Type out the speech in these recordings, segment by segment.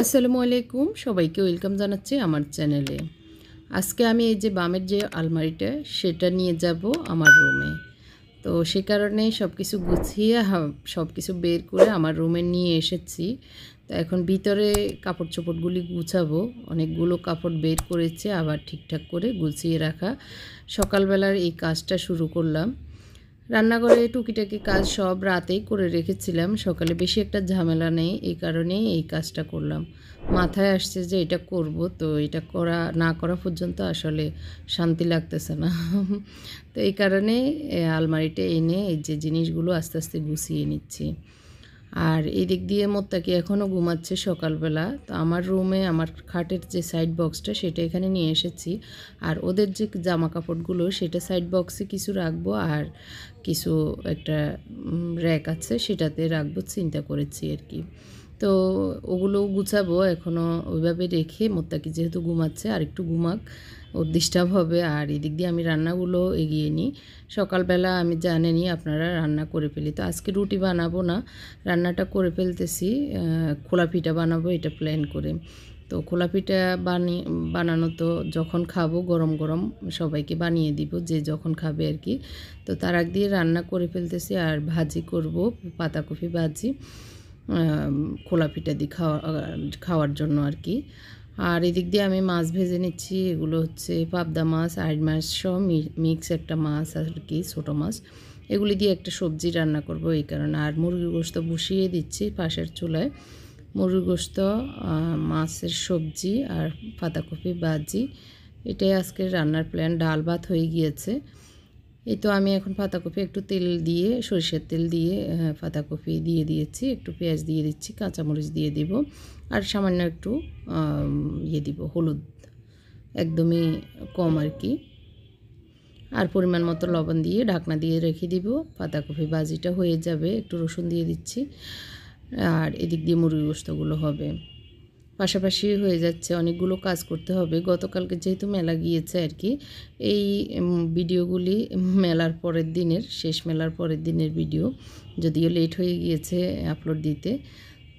আসসালামু আলাইকুম। সবাইকে ওয়েলকাম জানাচ্ছি আমার চ্যানেলে। আজকে আমি এই যে বামের যে আলমারিটা, সেটা নিয়ে যাব আমার রুমে। তো সে কারণে সব কিছু গুছিয়ে সব কিছু বের করে আমার রুমে নিয়ে এসেছি। তো এখন ভিতরে কাপড় চোপড়গুলি গুছাবো। অনেকগুলো কাপড় বের করেছে, আবার ঠিকঠাক করে গুছিয়ে রাখা। সকালবেলার এই কাজটা শুরু করলাম। রান্নাঘরে টুকিটাকি কাজ সব রাতেই করে রেখেছিলাম। সকালে বেশি একটা ঝামেলা নেই, এই কারণে এই কাজটা করলাম। মাথায় আসছে যে এটা করব, তো এটা করা, না করা পর্যন্ত আসলে শান্তি লাগতেছে না। তো এই কারণে আলমারিটা এনে এই যে জিনিসগুলো আস্তে আস্তে গুছিয়ে নিচ্ছি। আর এই দিক দিয়ে মোত্তাকি এখনও ঘুমাচ্ছে সকালবেলা। তো আমার রুমে আমার খাটের যে সাইড বক্সটা সেটা এখানে নিয়ে এসেছি। আর ওদের যে জামা কাপড়গুলো সেটা সাইড বক্সে কিছু রাখব আর কিছু একটা র্যাক আছে সেটাতে রাখব চিন্তা করেছি আর কি। তো ওগুলো গুছাবো এখনও ওইভাবে রেখে মোত্তাকি যেহেতু ঘুমাচ্ছে আর একটু ঘুমাক। ওর ডিস্টার্ব হবে। আর এদিক দিয়ে আমি রান্নাগুলো এগিয়ে নিই। সকালবেলা আমি জানেনি আপনারা রান্না করে ফেলি। তো আজকে রুটি বানাবো না, রান্নাটা করে ফেলতেছি। খোলা পিঠা বানাবো এটা প্ল্যান করে। তো খোলা পিঠা বানিয়ে বানানো তো যখন খাব গরম গরম সবাইকে বানিয়ে দিব, যে যখন খাবে আর কি। তো তার আগ দিয়ে রান্না করে ফেলতেছি আর ভাজি করব, পাতাকপি ভাজি খোলা পিঠা দিয়ে খাওয়া, খাওয়ার জন্য আর কি। আর এদিক দিয়ে আমি মাছ ভেজে নিচ্ছি। এগুলো হচ্ছে পাবদা মাছ, আইড মাছ সহ মিক্স একটা মাছ আর কি, ছোটো মাছ। এগুলি দিয়ে একটা সবজি রান্না করব এই কারণে। আর মুরগির গোস্ত বসিয়ে দিচ্ছি পাশের চুলায়। মুরগির গোস্ত মাছের সবজি আর পাতাকপি বাজি এটাই আজকের রান্নার প্ল্যান ডাল ভাত হয়ে গিয়েছে। এই তো আমি এখন পাতাকপি একটু তেল দিয়ে, সরিষার তেল দিয়ে পাতাকপি দিয়ে দিয়েছি, একটু পেঁয়াজ দিয়ে দিচ্ছি, কাঁচামরিচ দিয়ে দিব আর সামান্য একটু ইয়ে দিব, হলুদ, একদমই কম আর কি। আর পরিমাণ মতো লবণ দিয়ে ঢাকনা দিয়ে রেখে দিব, পাতাকপি বাজিটা হয়ে যাবে, একটু রসুন দিয়ে দিচ্ছি, আর এদিক দিয়ে মুরগি গোস্তগুলো হবে। পাশাপাশি হয়ে যাচ্ছে, অনেকগুলো কাজ করতে হবে। গতকালকে যেহেতু মেলা গিয়েছে আর কি, এই ভিডিওগুলি মেলার পরের দিনের, শেষ মেলার পরের দিনের ভিডিও, যদিও লেট হয়ে গিয়েছে আপলোড দিতে।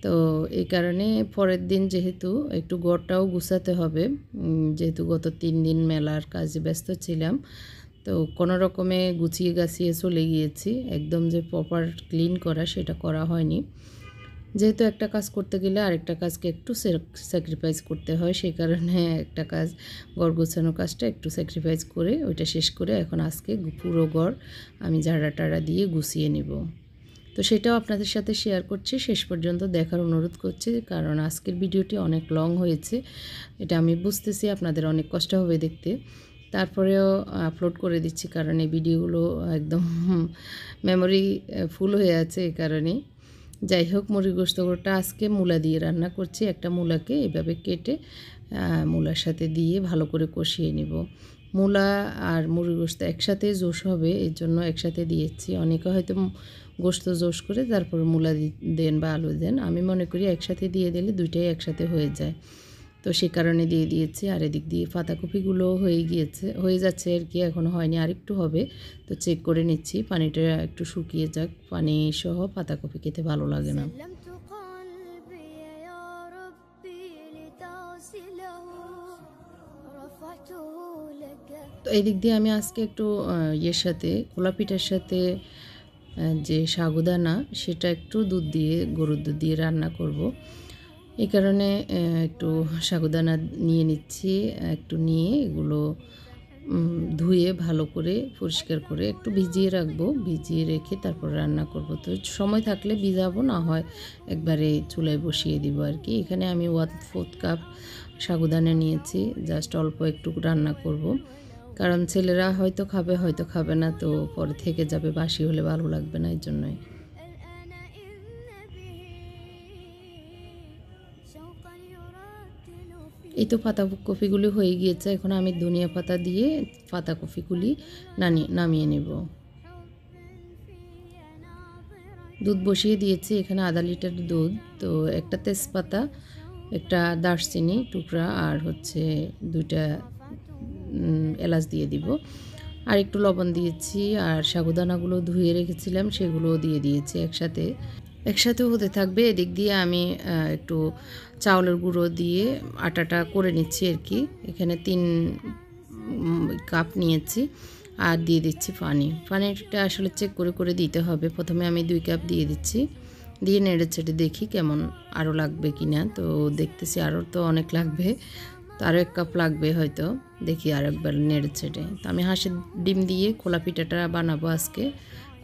তো এই কারণে পরের দিন যেহেতু একটু গড়টাও গুছাতে হবে যেহেতু গত তিন দিন মেলার কাজে ব্যস্ত ছিলাম, তো কোনো রকমে গুছিয়ে গাছিয়ে চলে গিয়েছি। একদম যে প্রপার ক্লিন করা সেটা করা হয়নি। যেহেতু একটা কাজ করতে গেলে আরেকটা কাজকে একটু স্যাক্রিফাইস করতে হয়, সেই কারণে একটা কাজ গড় গোছানো কাজটা একটু স্যাক্রিফাইস করে ওইটা শেষ করে এখন আজকে পুরো গড় আমি ঝাড়া টাড়া দিয়ে গুছিয়ে নিব। তো সেটাও আপনাদের সাথে শেয়ার করছি। শেষ পর্যন্ত দেখার অনুরোধ করছি, কারণ আজকের ভিডিওটি অনেক লং হয়েছে। এটা আমি বুঝতেছি, আপনাদের অনেক কষ্ট হবে দেখতে। তারপরেও আপলোড করে দিচ্ছি, কারণ এই ভিডিওগুলো একদম মেমোরি ফুল হয়ে আছে এই কারণেই। যাই হোক মুরগি গোস্তটা আজকে মূলা দিয়ে রান্না করছি। একটা মূলাকে এভাবে কেটে মূলার সাথে দিয়ে ভালো করে কষিয়ে নিব। মূলা আর মুড়ি গোস্ত একসাথে জোশ হবে, এর জন্য একসাথে দিয়েছি। অনেকে হয়তো গোস্ত জোশ করে তারপর মূলা দেন বা আলু দেন। আমি মনে করি একসাথে দিয়ে দিলে দুইটাই একসাথে হয়ে যায়। তো সে কারণে দিয়ে দিয়েছি। আর এদিক দিয়ে পাতাকপিগুলো হয়ে গিয়েছে হয়ে যাচ্ছে আর কি এখনও হয়নি। আরেকটু হবে তো চেক করে নিচ্ছি। পানিটা একটু শুকিয়ে যাক পানি সহ পাতাকপি খেতে ভালো লাগে না। তো এই দিক দিয়ে আমি আজকে একটু ইয়ের সাথে পিঠার সাথে যে সাগুদানা সেটা একটু দুধ দিয়ে গরুর দুধ দিয়ে রান্না করব। এই কারণে একটু সাগুদানা নিয়ে নিচ্ছি, একটু নিয়ে এগুলো ধুয়ে ভালো করে পরিষ্কার করে একটু ভিজিয়ে রাখব, ভিজিয়ে রেখে তারপর রান্না করব। তো সময় থাকলে ভিজাবো, না হয় একবারে চুলায় বসিয়ে দিব আর কি। এখানে আমি ওয়ান ফোর্থ কাপ সাগুদানা নিয়েছি, জাস্ট অল্প একটু রান্না করব। কারণ ছেলেরা হয়তো খাবে হয়তো খাবে না, তো পরে থেকে যাবে, বাসি হলে ভালো লাগবে না এই জন্যই। এই তো পাতা কপিগুলি হয়ে গিয়েছে, এখন আমি ধনিয়া পাতা দিয়ে পাতা কপিগুলি নামিয়ে নেব। দুধ বসিয়ে দিয়েছি, এখানে আধা লিটার দুধ, তো একটা তেজপাতা, একটা দারচিনি টুকরা আর হচ্ছে দুইটা এলাচ দিয়ে দিব। আর একটু লবণ দিয়েছি, আর সাগুদানাগুলো ধুয়ে রেখেছিলাম, সেগুলোও দিয়ে দিয়েছি একসাথে। একসাথে হতে থাকবে, এদিক দিয়ে আমি একটু চাউলের গুঁড়ো দিয়ে আটাটা করে নিচ্ছি আর কি। এখানে তিন কাপ নিয়েছি আর দিয়ে দিচ্ছি পানি। পানিটা আসলে চেক করে করে দিতে হবে। প্রথমে আমি দুই কাপ দিয়ে দিচ্ছি। দিয়ে নেড়ে চেড়ে দেখি কেমন আরও লাগবে কি না তো দেখতেছি আরও তো অনেক লাগবে আরও এক কাপ লাগবে হয়তো। দেখি আর একবার নেড়ে চেড়ে। তো আমি হাঁসের ডিম দিয়ে খোলা পিঠাটা বানাবো আজকে।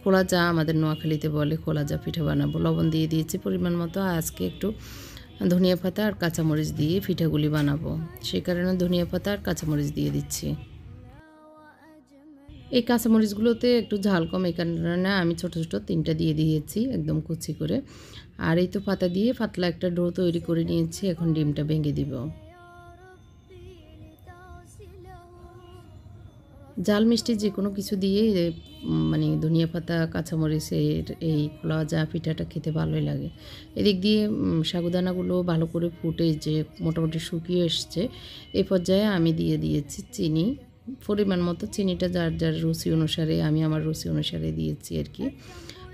খোলা চা আমাদের নোয়াখালীতে বলে খোলা চা পিঠা বানাবো। লবণ দিয়ে দিয়েছি পরিমাণ মতো আজকে একটু ধনিয়া পাতা আর কাঁচামরিচ দিয়ে পিঠাগুলি বানাবো। সেই কারণে ধনিয়া পাতা আর কাঁচামরিচ দিয়ে দিচ্ছি। এই কাঁচামরিচগুলোতে একটু ঝাল কম, এই কারণে আমি ছোটো ছোটো তিনটা দিয়ে দিয়েছি একদম কুচি করে। আর এই তো পাতা দিয়ে পাতলা একটা ডো তৈরি করে নিয়েছি, এখন ডিমটা ভেঙে দিব। জাল মিষ্টি যে কোনো কিছু দিয়ে মানে ধনিয়া পাতা, কাঁচামরিচের এই খোলা যা পিঠাটা খেতে ভালোই লাগে। এদিক দিয়ে সাগুদানাগুলো ভালো করে ফুটে যে মোটামুটি শুকিয়ে এসছে এই পর্যায়ে আমি দিয়ে দিয়েছি চিনি। পরিমাণ মতো চিনিটা যার যার রুচি অনুসারে, আমি আমার রুচি অনুসারে দিয়েছি আর কি।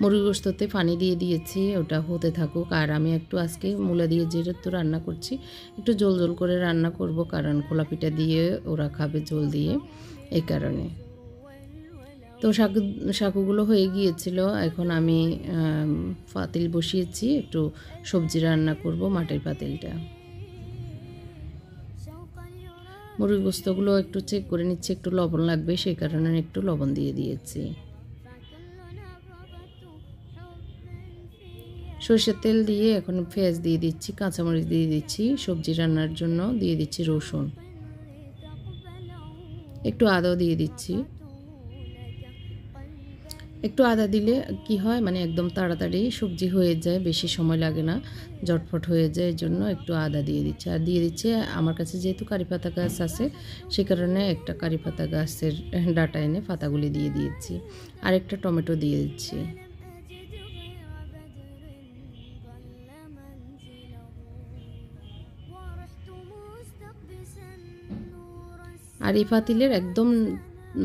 মুরগি গোস্ততে পানি দিয়ে দিয়েছি, ওটা হতে থাকুক। আর আমি একটু আজকে মূলা দিয়ে যেহেতু রান্না করছি, একটু জল জল করে রান্না করব, কারণ খোলা পিঠা দিয়ে ওরা খাবে জল দিয়ে। এই কারণে। তো শাকু শাকুগুলো হয়ে গিয়েছিল। এখন আমি পাতিল বসিয়েছি। একটু সবজি রান্না করব, মাটির পাতিলটা। মুরগি গোস্তগুলো একটু চেক করে নিচ্ছি। একটু লবণ লাগবে, সেই কারণে একটু লবণ দিয়ে দিয়েছি। সর্ষের তেল দিয়ে এখন পেঁয়াজ দিয়ে দিচ্ছি, কাঁচামরিচ দিয়ে দিচ্ছি, সবজি রান্নার জন্য দিয়ে দিচ্ছি রসুন। একটু আদাও দিয়ে দিচ্ছি। একটু আদা দিলে কি হয় মানে একদম তাড়াতাড়ি সবজি হয়ে যায়, বেশি সময় লাগে না জটফট হয়ে যায় জন্য একটু আদা দিয়ে দিচ্ছি। আর দিয়ে দিচ্ছে, আমার কাছে যেহেতু কারি পাতা গাছ আছে, সে কারণে একটা কারি পাতা গাছের ডাটা এনে পাতাগুলি দিয়ে দিয়েছি। আর একটা টমেটো দিয়ে দিচ্ছি। আর এই পাতিলের একদম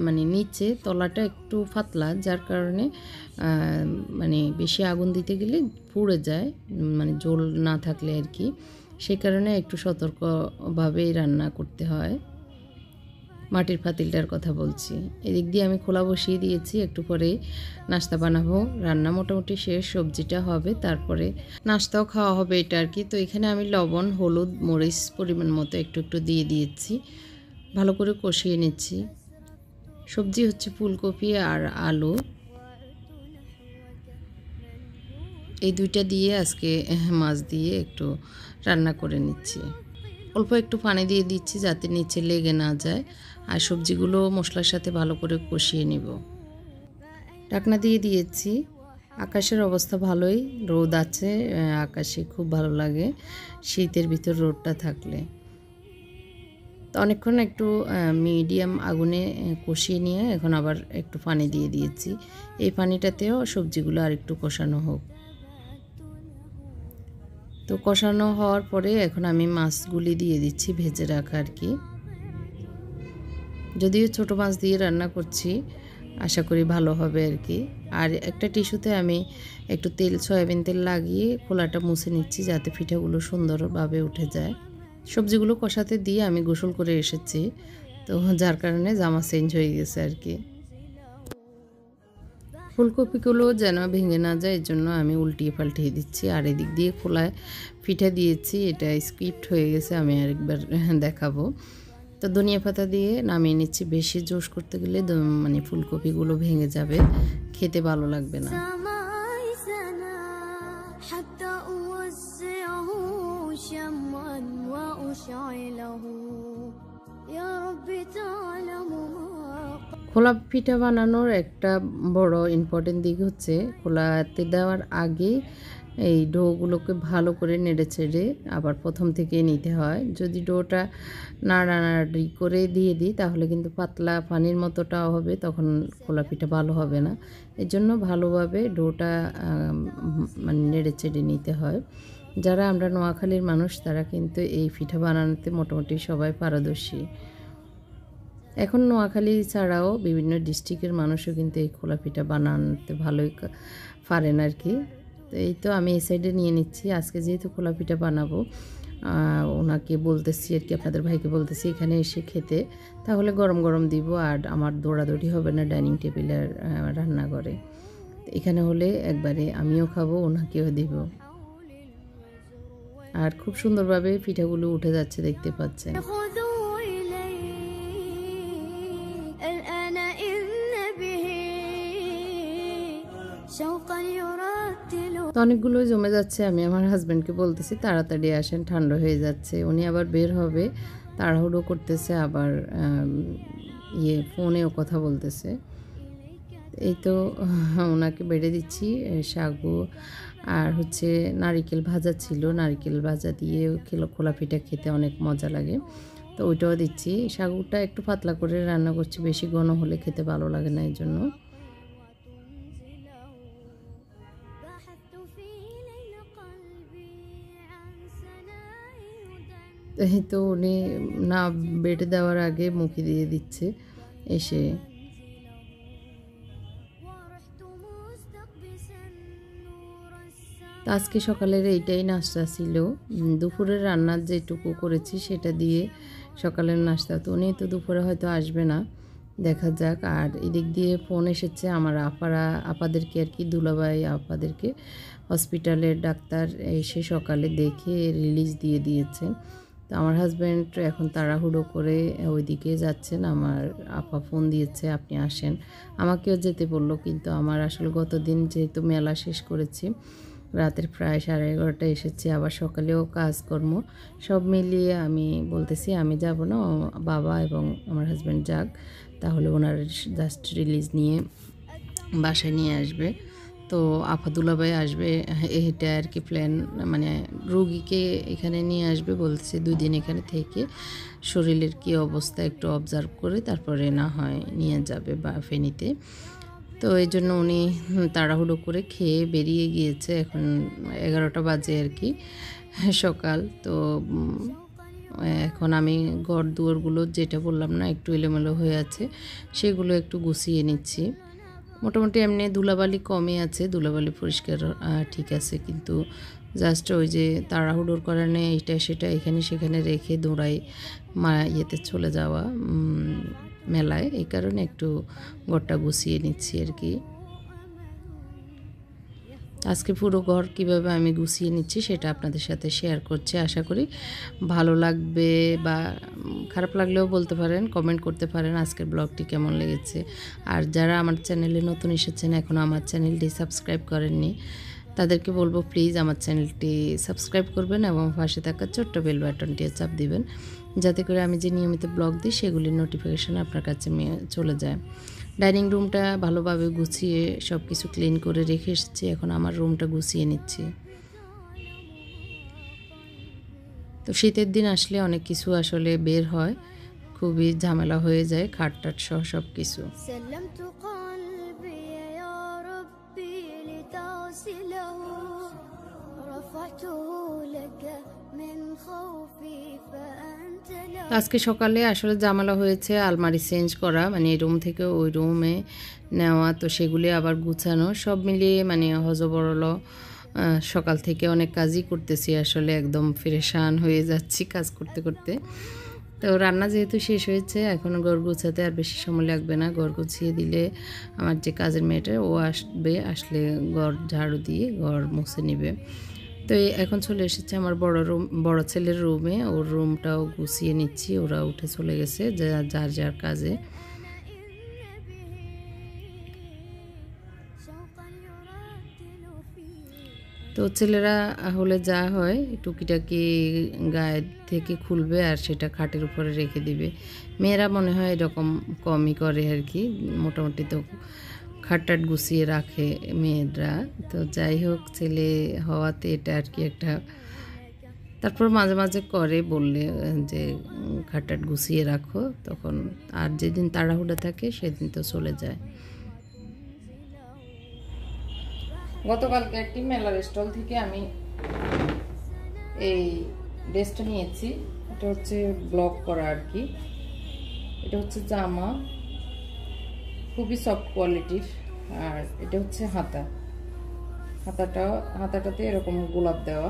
মানে নিচে তলাটা একটু পাতলা যার কারণে মানে বেশি আগুন দিতে গেলে পুড়ে যায় মানে জল না থাকলে আর কি। সেই কারণে একটু সতর্কভাবেই রান্না করতে হয়। মাটির পাতিলটার কথা বলছি। এদিক দিয়ে আমি খোলা বসিয়ে দিয়েছি, একটু পরে নাস্তা বানাবো। রান্না মোটামুটি শেষ, সবজিটা হবে, তারপরে নাস্তাও খাওয়া হবে এটা আর কি। তো এখানে আমি লবণ, হলুদ, মরিচ পরিমাণ মতো একটু একটু দিয়ে দিয়েছি। ভালো করে কষিয়ে নিচ্ছি। সবজি হচ্ছে ফুলকপি আর আলু। এই দুইটা দিয়ে আজকে মাছ দিয়ে একটু রান্না করে নিচ্ছি। অল্প একটু পানি দিয়ে দিচ্ছি যাতে নিচে লেগে না যায়। আর সবজিগুলো মশলার সাথে ভালো করে কষিয়ে নিব। ঢাকনা দিয়ে দিয়েছি। আকাশের অবস্থা ভালোই। রোদ আছে আকাশে খুব ভালো লাগে। শীতের ভিতর রোদটা থাকলে। তো অনেকক্ষণ একটু মিডিয়াম আগুনে কষিয়ে নিয়ে এখন আবার একটু পানি দিয়ে দিয়েছি। এই পানিটাতেও সবজিগুলো আর একটু কষানো হোক। তো কষানো হওয়ার পরে এখন আমি মাছগুলি দিয়ে দিচ্ছি ভেজে রাখা আর কি। যদিও ছোট মাছ দিয়ে রান্না করছি, আশা করি ভালো হবে আর কি। আর একটা টিস্যুতে আমি একটু তেল, সয়াবিন তেল লাগিয়ে খোলাটা মুছে নিচ্ছি যাতে পিঠাগুলো সুন্দরভাবে উঠে যায়। সবজিগুলো কষাতে দিয়ে আমি গোসল করে এসেছি। তো যার কারণে জামা চেঞ্জ হয়ে গেছে আর কি। ফুলকপিগুলো যেন ভেঙে না যায়, এর জন্য আমি উল্টিয়ে পাল্টিয়ে দিচ্ছি। আর এদিক দিয়ে খোলায় পিঠা দিয়েছি, এটা স্কিপ্ট হয়ে গেছে, আমি আরেকবার দেখাবো। তো ধনিয়া পাতা দিয়ে নামিয়ে নিচ্ছি। বেশি জোশ করতে গেলে মানে ফুলকপিগুলো ভেঙে যাবে, খেতে ভালো লাগবে না। وأشعله يا رب تعلم ما খোলা পিঠা বানানোর একটা বড় ইম্পর্টেন্ট দিক হচ্ছে খোলাতে দেওয়ার আগে এই ডোগুলোকে ভালো করে নেড়ে চেড়ে আবার প্রথম থেকে নিতে হয় যদি ডোটা নাড়ানাড়ি করে দিয়ে দিই তাহলে কিন্তু পাতলা পানির মতোটাও হবে তখন খোলা পিঠা ভালো হবে না এর জন্য ভালোভাবে ডোটা আম, মানে নেড়ে চেড়ে নিতে হয় যারা আমরা নোয়াখালীর মানুষ, তারা কিন্তু এই পিঠা বানানোতে মোটামুটি সবাই পারদর্শী। এখন নোয়াখালী ছাড়াও বিভিন্ন ডিস্ট্রিক্টের মানুষও কিন্তু এই খোলা পিঠা বানাতে ভালোই পারেন আর কি তো এই তো আমি এই সাইডে নিয়ে নিচ্ছি। আজকে যেহেতু খোলা পিঠা বানাবো ওনাকে বলতেছি আর কি আপনাদের ভাইকে বলতেছি এখানে এসে খেতে। তাহলে গরম গরম দিব আর আমার দৌড়াদৌড়ি হবে না ডাইনিং টেবিলের রান্নাঘরে। এখানে হলে একবারে আমিও খাব, ওনাকেও দিব। আর খুব সুন্দরভাবে পিঠাগুলো উঠে যাচ্ছে দেখতে পাচ্ছেন। তো অনেকগুলো জমে যাচ্ছে আমি আমার হাজব্যান্ডকে বলতেছি তাড়াতাড়ি আসেন ঠান্ডা হয়ে যাচ্ছে। উনি আবার বের হবে তাড়াহুড়ো করতেছে আবার ইয়ে ফোনেও কথা বলতেছে। এই তো ওনাকে বেড়ে দিচ্ছি সাগু। আর হচ্ছে নারিকেল ভাজা ছিল। নারিকেল ভাজা দিয়ে খোলা পিঠা খেতে অনেক মজা লাগে। তো ওইটাও দিচ্ছি। সাগুটা একটু পাতলা করে রান্না করছি, বেশি ঘন হলে খেতে ভালো লাগে না এই জন্য তো উনি না বেটে দেওয়ার আগে মুখে দিয়ে দিচ্ছে। এসে তো আজকে সকালের এইটাই নাস্তা ছিল। দুপুরের রান্নার যেটুকু করেছি সেটা দিয়ে সকালের নাস্তা। তো উনি তো দুপুরে হয়তো আসবে না, দেখা যাক। আর এদিক দিয়ে ফোন এসেছে আমার আপারা, আপাদেরকে আর কি, দুলাভাই আপাদেরকে। হসপিটালের ডাক্তার এসে সকালে দেখে রিলিজ দিয়ে দিয়েছে। তো আমার হাজব্যান্ড এখন তাড়াহুড়ো করে ওইদিকে যাচ্ছেন। আমার আপা ফোন দিয়েছে, আপনি আসেন। আমাকেও যেতে বলল, কিন্তু আমার আসলে গতদিন যেহেতু মেলা শেষ করেছি রাতের প্রায় সাড়ে এগারোটা এসেছি, আবার সকালেও কাজকর্ম সব মিলিয়ে আমি বলতেছি, আমি যাব না বাবা এবং আমার হাজব্যান্ড যাক, তাহলে ওনার জাস্ট রিলিজ নিয়ে বাসায় নিয়ে আসবে। তো আফাদুল্লা ভাই আসবে, এটা আর কি প্ল্যান মানে রুগীকে এখানে নিয়ে আসবে বলছে দুই দিন এখানে থেকে, শরীরের কি অবস্থা একটু অবজার্ভ করে তারপরে না হয় নিয়ে যাবে বা ফেনিতে। তো এই জন্য উনি তাড়াহুড়ো করে খেয়ে বেরিয়ে গিয়েছে এখন এগারোটা বাজে আর কি সকাল। তো এখন আমি ঘর দুয়ারগুলো যেটা বললাম না, একটু এলোমেলো হয়ে আছে, সেগুলো একটু গুছিয়ে নিচ্ছি। মোটামুটি এমনি ধুলাবালি কমে আছে, ধুলাবালি পরিষ্কার ঠিক আছে, কিন্তু জাস্ট ওই যে তাড়াহুড়োর কারণে এটা সেটা এখানে সেখানে রেখে দৌড়াই, মা ইয়েতে চলে যাওয়া মেলায়, এই কারণে একটু ঘরটা গুছিয়ে নিচ্ছি আর কি। আজকে পুরো ঘর কীভাবে আমি গুছিয়ে নিচ্ছি সেটা আপনাদের সাথে শেয়ার করছি। আশা করি ভালো লাগবে বা খারাপ লাগলেও বলতে পারেন কমেন্ট করতে পারেন আজকের ব্লগটি কেমন লেগেছে। আর যারা আমার চ্যানেলে নতুন এসেছেন এখনও আমার চ্যানেলটি সাবস্ক্রাইব করেননি, তাদেরকে বলব প্লিজ আমার চ্যানেলটি সাবস্ক্রাইব করবেন এবং পাশে থাকা ছোট্ট বেল বাটনটি চাপ দিবেন। যাতে করে আমি যে নিয়মিত ব্লগ দিই সেগুলির নোটিফিকেশন আপনার কাছে মে- চলে যায় ডাইনিং রুমটা ভালোভাবে গুছিয়ে সব কিছু ক্লিন করে রেখে এসেছি এখন আমার রুমটা গুছিয়ে নিচ্ছি তো শীতের দিন আসলে অনেক কিছু আসলে বের হয় খুবই ঝামেলা হয়ে যায় খাট টাট সহ সব কিছু سلمت قلبي يا ربي لتغسله আজকে সকালে আসলে জামালা হয়েছে, আলমারি চেঞ্জ করা মানে রুম থেকে ওই রুমে নেওয়া, তো সেগুলি আবার গুছানো, সব মিলিয়ে মানে হজবরল সকাল থেকে অনেক কাজই করতেছি আসলে, একদম ফ্রেশান হয়ে যাচ্ছি কাজ করতে করতে। তো রান্না যেহেতু শেষ হয়েছে, এখন ঘর গুছাতে আর বেশি সময় লাগবে না, ঘর গুছিয়ে দিলে আমার যে কাজের মেয়েটা, ও আসবে, আসলে ঘর ঝাড়ু দিয়ে ঘর মুছে নেবে। তো এখন চলে এসেছে আমার বড় রুম, বড় ছেলের রুমে। ওর রুমটাও গুছিয়ে নিচ্ছি, ওরা উঠে চলে গেছে যার যার কাজে। তো ছেলেরা হলে যা হয়, টুকিটাকি গায়ে থেকে খুলবে আর সেটা খাটের উপরে রেখে দিবে। মেয়েরা মনে হয় এরকম কমই করে আর কি, মোটামুটি তো খাটটাট গুছিয়ে রাখে মেয়েরা। তো যাই হোক, ছেলে হওয়াতে এটা আর কি একটা তারপর মাঝে মাঝে করে বললে, যে খাটটাট গুছিয়ে রাখো। তখন আর যেদিন তাড়াহুড়া থাকে সেদিন তো চলে যায়। গতকালকে একটি মেলার স্টল থেকে আমি এই ড্রেসটা নিয়েছি। এটা হচ্ছে ব্লক করা আর কি। এটা হচ্ছে জামা। খুবই সফট কোয়ালিটির আর এটা হচ্ছে হাতা। হাতাটা হাতাটাতে এরকম গোলাপ দেওয়া।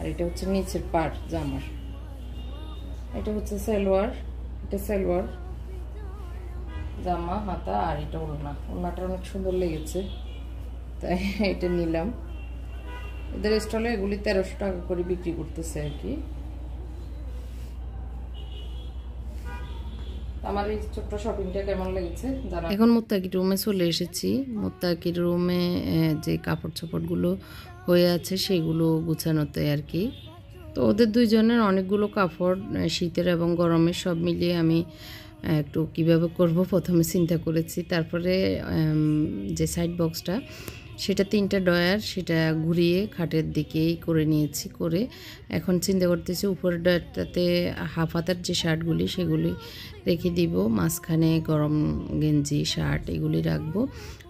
আর এটা হচ্ছে নিচের পাট জামার। এটা হচ্ছে সালোয়ার। এটা সালোয়ার। জামা, হাতা আর এটা ওড়না। ওড়নাটা অনেক সুন্দর লেগেছে। তাই এটা নিলাম। এদের স্টলে এগুলি তেরোশো টাকা করে বিক্রি করতেছে আর কি। আমার এই ছোট্ট শপিংটা কেমন লেগেছে? এখন মোত্তাকির রুমে চলে এসেছি। মোত্তাকির রুমে যে কাপড় চোপড়গুলো হয়ে আছে সেগুলো গুছানোতে আর কি। তো ওদের দুইজনের অনেকগুলো কাপড় শীতের এবং গরমের সব মিলিয়ে আমি একটু কীভাবে করব প্রথমে চিন্তা করেছি। তারপরে যে সাইড বক্সটা সেটা তিনটা ডয়ার সেটা ঘুরিয়ে খাটের দিকেই করে নিয়েছি, করে এখন চিন্তা করতেছি উপরের ডয়ারটাতে হাফ হাতার যে শার্টগুলি সেগুলি রেখে দিব, মাঝখানে গরম গেঞ্জি, শার্ট এগুলি রাখব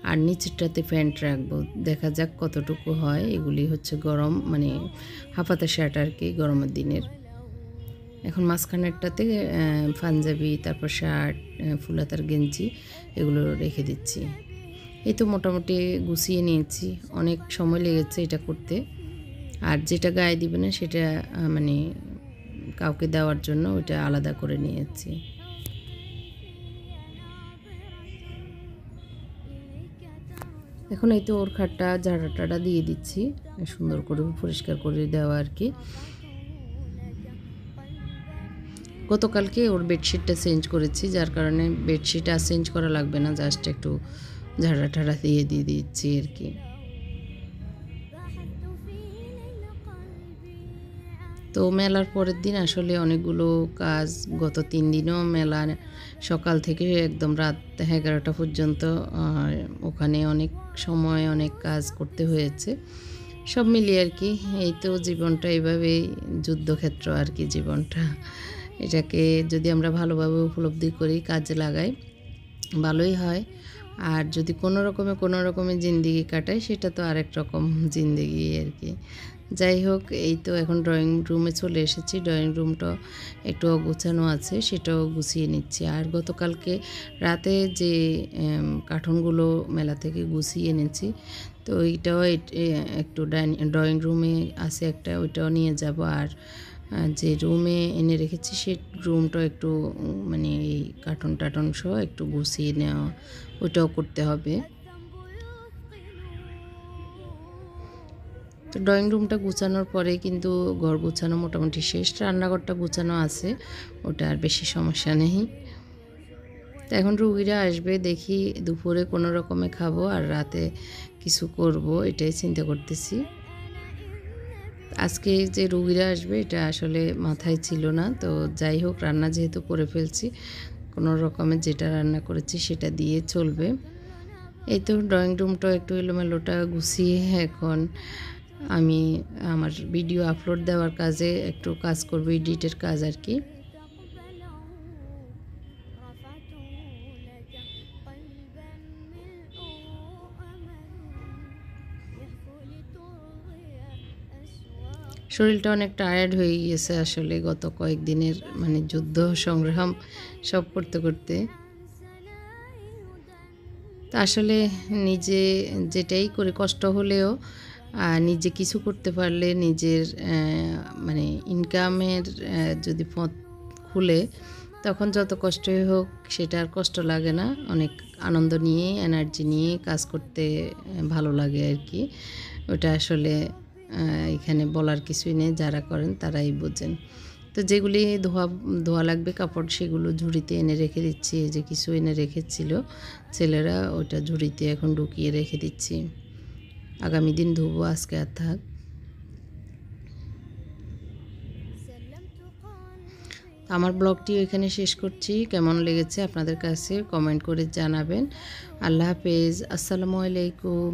আর নিচেরটাতে প্যান্ট রাখব। দেখা যাক কতটুকু হয়, এগুলি হচ্ছে গরম মানে হাফ হাতার শার্ট আর কি গরমের দিনের। এখন মাঝখানেরটাতে পাঞ্জাবি, তারপর শার্ট ফুলাতার গেঞ্জি এগুলো রেখে দিচ্ছি। এই তো মোটামুটি গুছিয়ে নিয়েছি। অনেক সময় লেগেছে এটা করতে। আর যেটা গায়ে দিবে না সেটা মানে কাউকে দেওয়ার জন্য ওইটা আলাদা করে নিয়েছি। এখন এই তো ওর খাটটা ঝাড়া টাড়া দিয়ে দিচ্ছি। সুন্দর করে পরিষ্কার করে দেওয়া আর কি। গতকালকে ওর বেডশিটটা চেঞ্জ করেছি, যার কারণে বেডশিট আর চেঞ্জ করা লাগবে না, জাস্ট একটু ঝাড়া ঠাড়া দিয়ে দিয়ে দিচ্ছি আর কি। তো মেলার পরের দিন আসলে অনেকগুলো কাজ, গত তিন দিনও মেলা, সকাল থেকে একদম রাত এগারোটা পর্যন্ত ওখানে অনেক সময়, অনেক কাজ করতে হয়েছে। সব মিলিয়ে আর কি, এই তো জীবনটা এইভাবেই যুদ্ধক্ষেত্র আর কি জীবনটা। এটাকে যদি আমরা ভালোভাবে উপলব্ধি করি, কাজে লাগাই, ভালোই হয়। আর যদি কোনো রকমে কোনো রকমে জিন্দিগি কাটাই সেটা তো আরেক রকম জিন্দিগি আর কি। যাই হোক, এই তো এখন ড্রয়িং রুমে চলে এসেছি। ড্রয়িং রুমটা একটু অগোছানো আছে, সেটাও গুছিয়ে নিচ্ছি। আর গতকালকে রাতে যে কার্টুনগুলো মেলা থেকে গুছিয়ে এনেছি, তো এইটাও একটু ড্রয়িং রুমে আছে একটা, ওইটাও নিয়ে যাব। আর আহ, যে রুমে এনে রেখেছি সে রুমটা একটু মানে এই কার্টুন টাটন সহ একটু গুছিয়ে নেওয়া ওইটাও করতে হবে। তো ড্রয়িং রুমটা গুছানোর পরে কিন্তু ঘর গুছানো মোটামুটি শেষ রান্নাঘরটা গুছানো আছে ওটা আর বেশি সমস্যা নেই। তো এখন রুগীরা আসবে দেখি দুপুরে কোনো রকমে খাব আর রাতে কিছু করব এটাই চিন্তা করতেছি। আজকে যে রুগীরা আসবে, এটা আসলে মাথায় ছিল না। তো যাই হোক, রান্না যেহেতু করে ফেলছি, কোনো রকমের যেটা রান্না করেছি সেটা দিয়ে চলবে। এই তো ড্রয়িং রুমটা একটু এলোমেলোটা গুছিয়ে এখন আমি আমার ভিডিও আপলোড দেওয়ার কাজে একটু কাজ করব এডিটের কাজ আর কি। শরীরটা অনেক টায়ার্ড হয়ে গিয়েছে আসলে গত কয়েকদিনের মানে যুদ্ধ সংগ্রাম সব করতে করতে। তা আসলে নিজে যেটাই করে কষ্ট হলেও নিজে কিছু করতে পারলে নিজের মানে ইনকামের যদি পথ খুলে, তখন যত কষ্টই হোক সেটা আর কষ্ট লাগে না। অনেক আনন্দ নিয়ে এনার্জি নিয়ে কাজ করতে ভালো লাগে আর কি। ওটা আসলে এখানে বলার কিছুই নেই, যারা করেন তারাই বোঝেন। তো যেগুলি ধোয়া ধোয়া লাগবে, কাপড় সেগুলো ঝুড়িতে এনে রেখে দিচ্ছি, এই যে কিছু এনে রেখেছিল ছেলেরা, ওটা ঝুড়িতে এখন ঢুকিয়ে রেখে দিচ্ছি। আগামী দিন ধুবো, আজকে আর থাক। আমার ব্লগটি এখানে শেষ করছি। কেমন লেগেছে আপনাদের কাছে কমেন্ট করে জানাবেন। আল্লাহ হাফেজ, আসসালামু আলাইকুম।